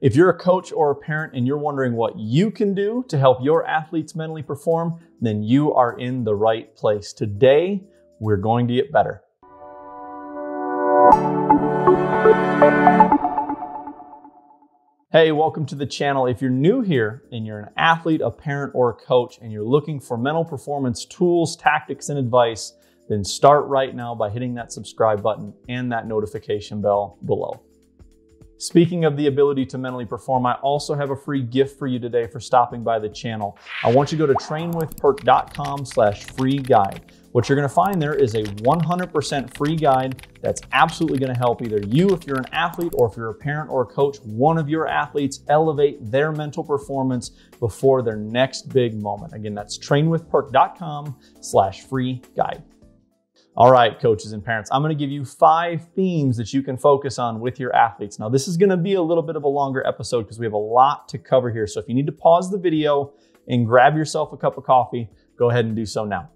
If you're a coach or a parent and you're wondering what you can do to help your athletes mentally perform, then you are in the right place. Today, we're going to get better. Hey, welcome to the channel. If you're new here and you're an athlete, a parent, or a coach, and you're looking for mental performance tools, tactics, and advice, then start right now by hitting that subscribe button and that notification bell below. Speaking of the ability to mentally perform, I also have a free gift for you today for stopping by the channel. I want you to go to trainwithperc.com slash free guide. What you're gonna find there is a 100% free guide that's absolutely gonna help either you, if you're an athlete, or if you're a parent or a coach, one of your athletes elevate their mental performance before their next big moment. Again, that's trainwithperc.com slash free guide. All right, coaches and parents, I'm going to give you five themes that you can focus on with your athletes. Now, this is going to be a little bit of a longer episode because we have a lot to cover here. So if you need to pause the video and grab yourself a cup of coffee, go ahead and do so now.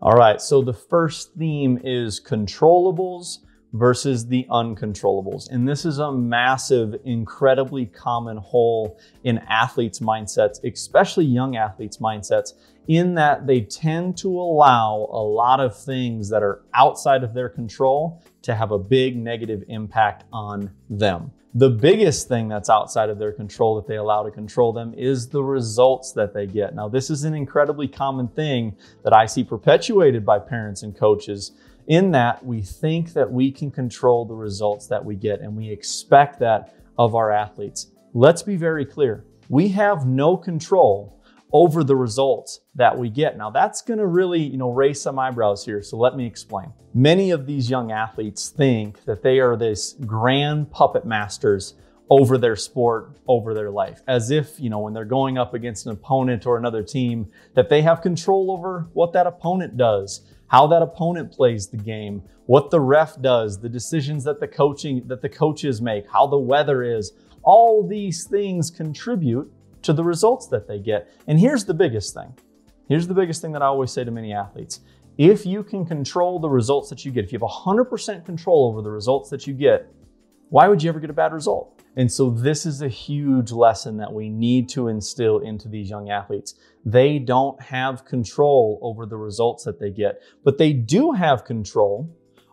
All right, so the first theme is controllables versus the uncontrollables. And this is a massive, incredibly common hole in athletes' mindsets, especially young athletes' mindsets, in that they tend to allow a lot of things that are outside of their control to have a big negative impact on them. The biggest thing that's outside of their control that they allow to control them is the results that they get. Now, this is an incredibly common thing that I see perpetuated by parents and coaches in that we think that we can control the results that we get and we expect that of our athletes. Let's be very clear. We have no control over the results that we get. Now that's going to really, you know, raise some eyebrows here. So let me explain. Many of these young athletes think that they are this grand puppet masters over their sport, over their life, as if, you know, when they're going up against an opponent or another team, that they have control over what that opponent does, how that opponent plays the game, what the ref does, the decisions that the coaching that the coaches make, how the weather is. All these things contribute to the results that they get. And here's the biggest thing. Here's the biggest thing that I always say to many athletes. If you can control the results that you get, if you have 100% control over the results that you get, why would you ever get a bad result? And so this is a huge lesson that we need to instill into these young athletes. They don't have control over the results that they get, but they do have control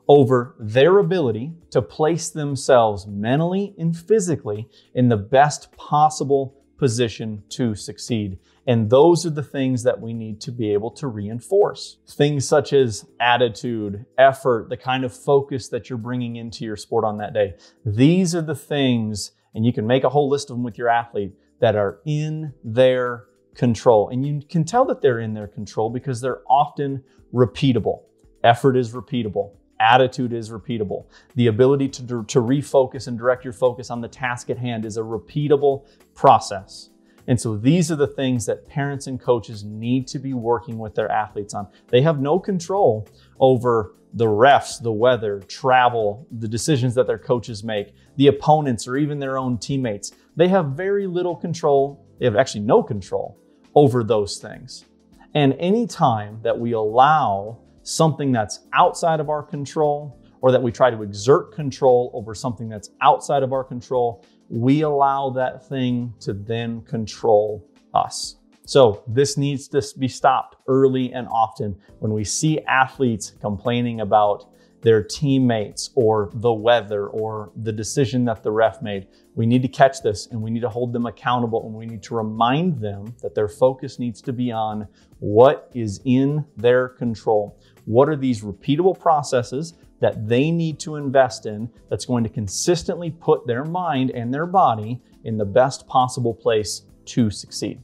over their ability to place themselves mentally and physically in the best possible position to succeed. And those are the things that we need to be able to reinforce. Things such as attitude, effort, the kind of focus that you're bringing into your sport on that day. These are the things, and you can make a whole list of them with your athlete, that are in their control. And you can tell that they're in their control because they're often repeatable. Effort is repeatable. Attitude is repeatable. The ability to, to refocus and direct your focus on the task at hand is a repeatable process. And so these are the things that parents and coaches need to be working with their athletes on. They have no control over the refs, the weather, travel, the decisions that their coaches make, the opponents, or even their own teammates. They have very little control. They have actually no control over those things. And anytime that we allow something that's outside of our control or that we try to exert control over something that's outside of our control, we allow that thing to then control us. So this needs to be stopped early and often when we see athletes complaining about their teammates or the weather or the decision that the ref made. We need to catch this and we need to hold them accountable and we need to remind them that their focus needs to be on what is in their control. What are these repeatable processes that they need to invest in that's going to consistently put their mind and their body in the best possible place to succeed?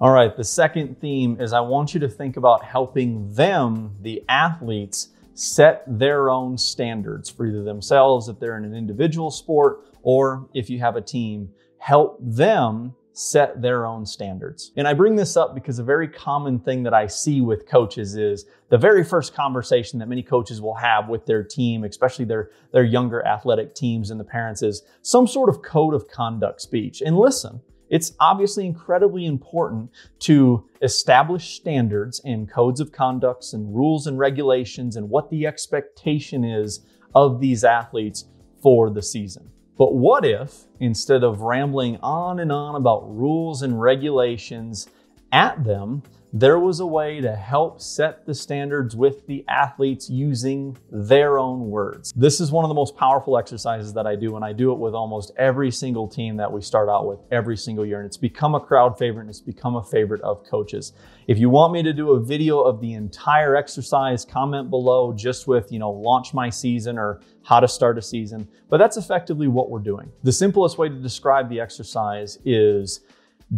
All right, the second theme is I want you to think about helping them, the athletes, set their own standards for either themselves if they're in an individual sport or if you have a team. Help them set their own standards. And I bring this up because a very common thing that I see with coaches is the very first conversation that many coaches will have with their team, especially their, their younger athletic teams and the parents, is some sort of code of conduct speech. And listen, it's obviously incredibly important to establish standards and codes of conducts and rules and regulations and what the expectation is of these athletes for the season. But what if, instead of rambling on and on about rules and regulations at them, there was a way to help set the standards with the athletes using their own words. This is one of the most powerful exercises that I do, and I do it with almost every single team that we start out with every single year. And it's become a crowd favorite and it's become a favorite of coaches. If you want me to do a video of the entire exercise, comment below just with, you know, launch my season or how to start a season. But that's effectively what we're doing. The simplest way to describe the exercise is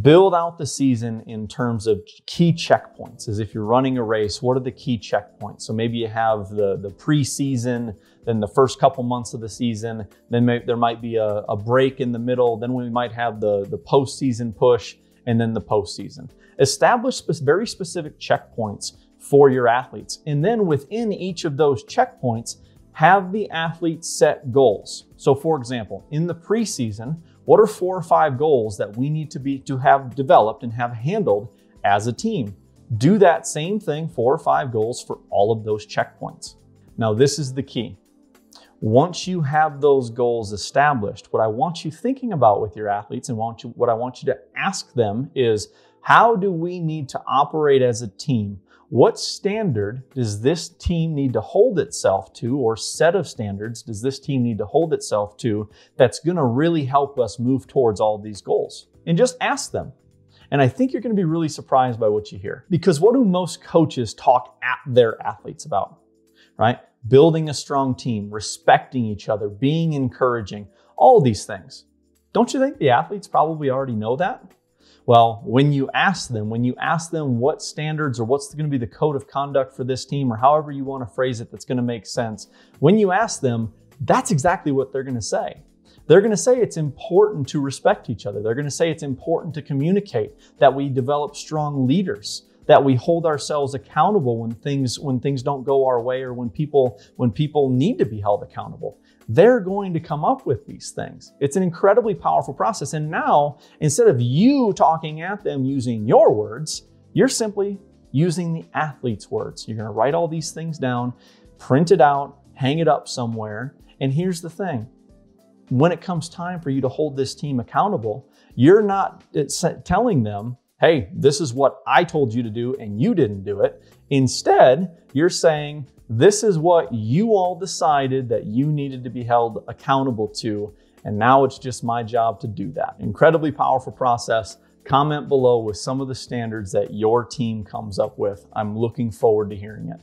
build out the season in terms of key checkpoints as if you're running a race what are the key checkpoints? So maybe you have the the preseason then the first couple months of the season then may, there might be a, a, break in the middle then we might have the the postseason push and then the postseason. Establish spe- very specific checkpoints for your athletes and then within each of those checkpoints have the athletes set goals. So for example in the preseason what are four or five goals that we need to be to have developed and have handled as a team? Do that same thing, four or five goals for all of those checkpoints. Now, this is the key. Once you have those goals established, what I want you thinking about with your athletes and what I want you to ask them is how do we need to operate as a team what standard does this team need to hold itself to, or set of standards does this team need to hold itself to that's going to really help us move towards all these goals? And just ask them. And I think you're going to be really surprised by what you hear. Because what do most coaches talk at their athletes about? Right? Building a strong team, respecting each other, being encouraging, all these things. Don't you think the athletes probably already know that? Well, when you ask them, when you ask them what standards or what's going to be the code of conduct for this team or however you want to phrase it that's going to make sense, when you ask them, that's exactly what they're going to say. They're going to say it's important to respect each other. They're going to say it's important to communicate, that we develop strong leaders, that we hold ourselves accountable when things when things don't go our way or when people when people need to be held accountable they're going to come up with these things. It's an incredibly powerful process. And now, instead of you talking at them using your words, you're simply using the athlete's words. You're going to write all these things down, print it out, hang it up somewhere. And here's the thing when it comes time for you to hold this team accountable, you're not telling them, hey, this is what I told you to do and you didn't do it. Instead, you're saying, this is what you all decided that you needed to be held accountable to. And now it's just my job to do that. Incredibly powerful process. Comment below with some of the standards that your team comes up with. I'm looking forward to hearing it.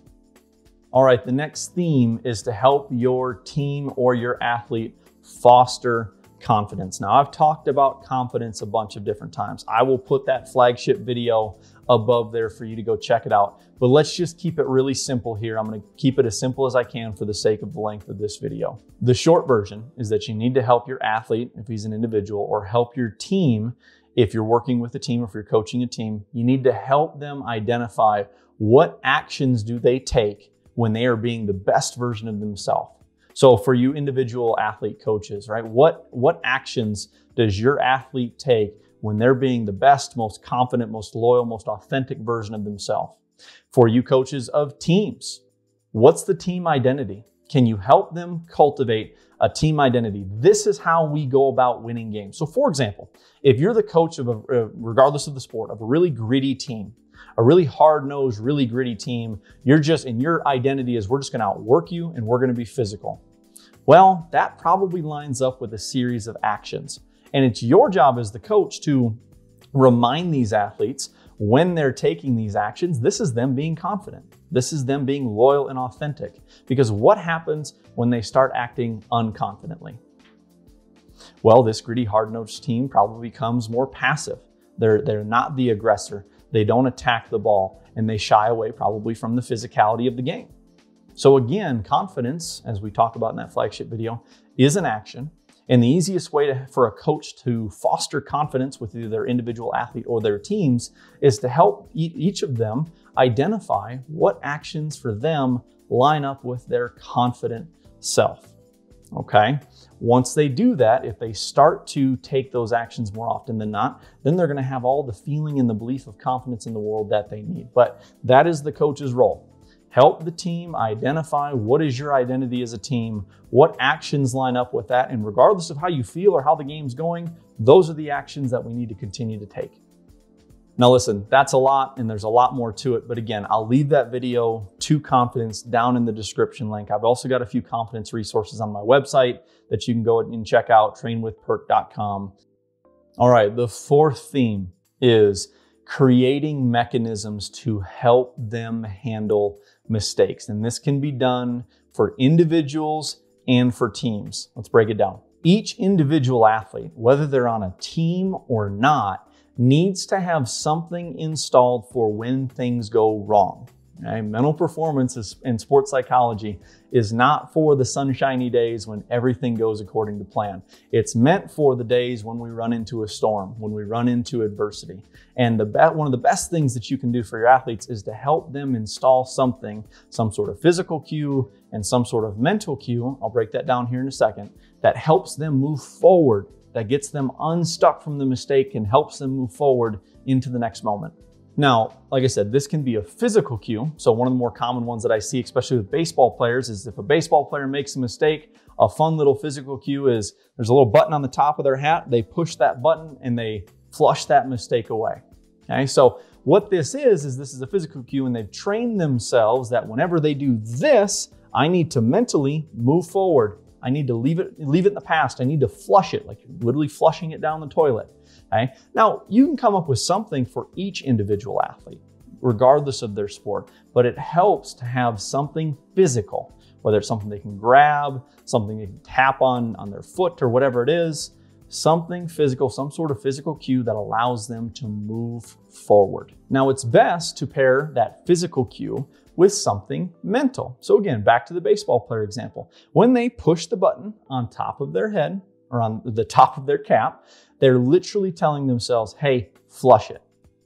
All right, the next theme is to help your team or your athlete foster confidence. Now, I've talked about confidence a bunch of different times. I will put that flagship video above there for you to go check it out. But let's just keep it really simple here. I'm gonna keep it as simple as I can for the sake of the length of this video. The short version is that you need to help your athlete if he's an individual or help your team if you're working with a team or if you're coaching a team. You need to help them identify what actions do they take when they are being the best version of themselves. So for you individual athlete coaches, right? What what actions does your athlete take when they're being the best, most confident, most loyal, most authentic version of themselves. For you coaches of teams, what's the team identity? Can you help them cultivate a team identity? This is how we go about winning games. So, for example, if you're the coach of a, uh, regardless of the sport, of a really gritty team, a really hard nosed, really gritty team, you're just, and your identity is we're just going to outwork you and we're going to be physical. Well, that probably lines up with a series of actions. And it's your job as the coach to remind these athletes when they're taking these actions, this is them being confident. This is them being loyal and authentic. Because what happens when they start acting unconfidently? Well, this gritty, hard nosed team probably becomes more passive. They're, they're not the aggressor. They don't attack the ball and they shy away probably from the physicality of the game. So, again, confidence, as we talk about in that flagship video, is an action. And the easiest way to, for a coach to foster confidence with either their individual athlete or their teams is to help each of them identify what actions for them line up with their confident self. Okay. Once they do that, if they start to take those actions more often than not, then they're going to have all the feeling and the belief of confidence in the world that they need. But that is the coach's role Help the team identify what is your identity as a team, what actions line up with that, and regardless of how you feel or how the game's going, those are the actions that we need to continue to take. Now listen, that's a lot and there's a lot more to it. But again, I'll leave that video to confidence down in the description link. I've also got a few confidence resources on my website that you can go and check out, trainwithperc.com. All right, the fourth theme is creating mechanisms to help them handle mistakes. And this can be done for individuals and for teams. Let's break it down. Each individual athlete, whether they're on a team or not, needs to have something installed for when things go wrong. Mental performance is, in sports psychology is not for the sunshiny days when everything goes according to plan. It's meant for the days when we run into a storm, when we run into adversity. And the be- one of the best things that you can do for your athletes is to help them install something, some sort of physical cue and some sort of mental cue. I'll break that down here in a second. That helps them move forward, that gets them unstuck from the mistake and helps them move forward into the next moment. Now, like I said, this can be a physical cue. So one of the more common ones that I see, especially with baseball players, is if a baseball player makes a mistake, a fun little physical cue is there's a little button on the top of their hat. They push that button and they flush that mistake away. Okay, so what this is, is this is a physical cue and they've trained themselves that whenever they do this, I need to mentally move forward. I need to leave it, leave it in the past. I need to flush it, like literally flushing it down the toilet. Okay? Now, you can come up with something for each individual athlete, regardless of their sport, but it helps to have something physical, whether it's something they can grab, something they can tap on on their foot or whatever it is, something physical, some sort of physical cue that allows them to move forward. Now, it's best to pair that physical cue with something mental. So again, back to the baseball player example. When they push the button on top of their head or on the top of their cap, they're literally telling themselves, hey, flush it.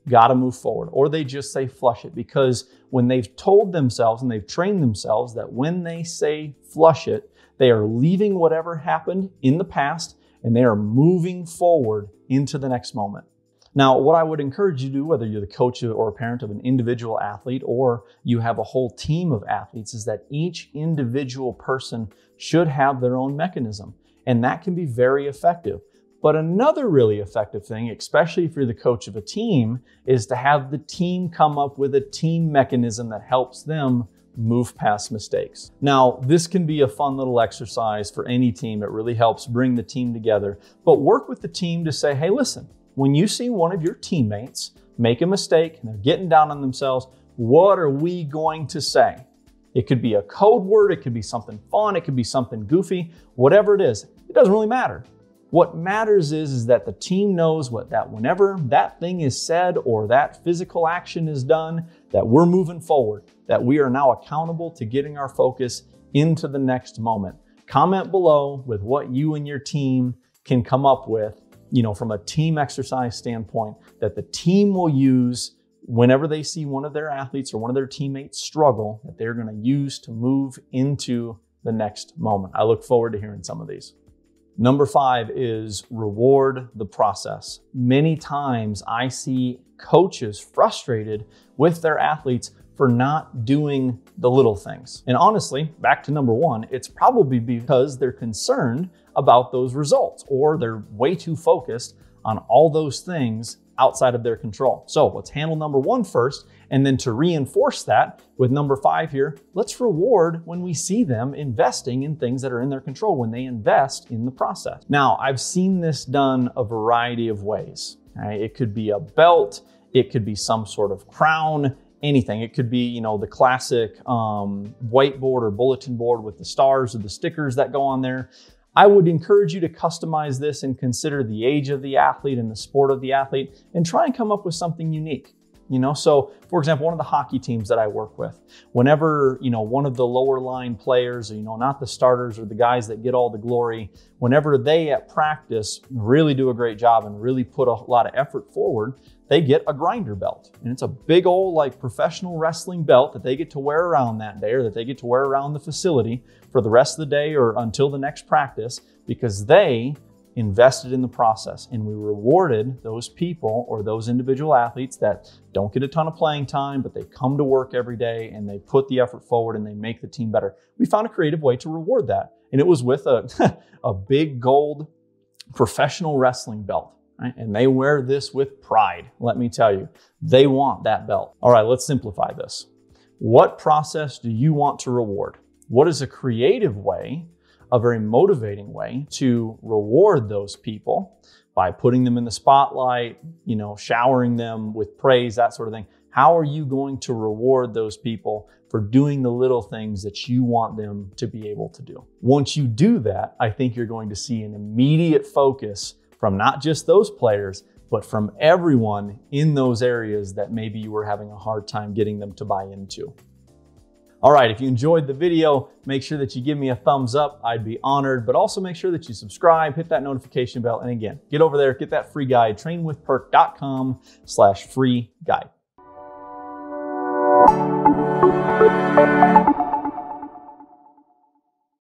Got to move forward. Or they just say flush it because when they've told themselves and they've trained themselves that when they say flush it, they are leaving whatever happened in the past and they are moving forward into the next moment. Now, what I would encourage you to do, whether you're the coach or a parent of an individual athlete or you have a whole team of athletes, is that each individual person should have their own mechanism. And that can be very effective. But another really effective thing, especially if you're the coach of a team, is to have the team come up with a team mechanism that helps them move past mistakes. Now, this can be a fun little exercise for any team. It really helps bring the team together. But work with the team to say, hey, listen, when you see one of your teammates make a mistake and they're getting down on themselves, what are we going to say? It could be a code word, it could be something fun, it could be something goofy, whatever it is. It doesn't really matter. What matters is, is that the team knows what that whenever that thing is said or that physical action is done, that we're moving forward, that we are now accountable to getting our focus into the next moment. Comment below with what you and your team can come up with, you know, from a team exercise standpoint that the team will use whenever they see one of their athletes or one of their teammates struggle, that they're going to use to move into the next moment. I look forward to hearing some of these. Number five is reward the process. Many times I see coaches frustrated with their athletes for not doing the little things. And honestly, back to number one, it's probably because they're concerned about those results or they're way too focused on all those things outside of their control. So let's handle number one first. And then to reinforce that with number five here, let's reward when we see them investing in things that are in their control, when they invest in the process. Now, I've seen this done a variety of ways. It could be a belt, it could be some sort of crown, anything. It could be, you know, the classic um, whiteboard or bulletin board with the stars or the stickers that go on there. I would encourage you to customize this and consider the age of the athlete and the sport of the athlete and try and come up with something unique. You know, so for example, one of the hockey teams that I work with, whenever, you know, one of the lower line players, you know, not the starters or the guys that get all the glory, whenever they at practice really do a great job and really put a lot of effort forward, they get a grinder belt. And it's a big old like professional wrestling belt that they get to wear around that day or that they get to wear around the facility for the rest of the day or until the next practice because they invested in the process and we rewarded those people or those individual athletes that don't get a ton of playing time, but they come to work every day and they put the effort forward and they make the team better. We found a creative way to reward that. And it was with a, a big gold professional wrestling belt. Right? And they wear this with pride, let me tell you. They want that belt. All right, let's simplify this. What process do you want to reward? What is a creative way a very motivating way to reward those people by putting them in the spotlight, you know, showering them with praise, that sort of thing. How are you going to reward those people for doing the little things that you want them to be able to do? Once you do that, I think you're going to see an immediate focus from not just those players, but from everyone in those areas that maybe you were having a hard time getting them to buy into. All right, if you enjoyed the video, make sure that you give me a thumbs up. I'd be honored, but also make sure that you subscribe, hit that notification bell, and again, get over there, get that free guide, trainwithperc.com slash free guide.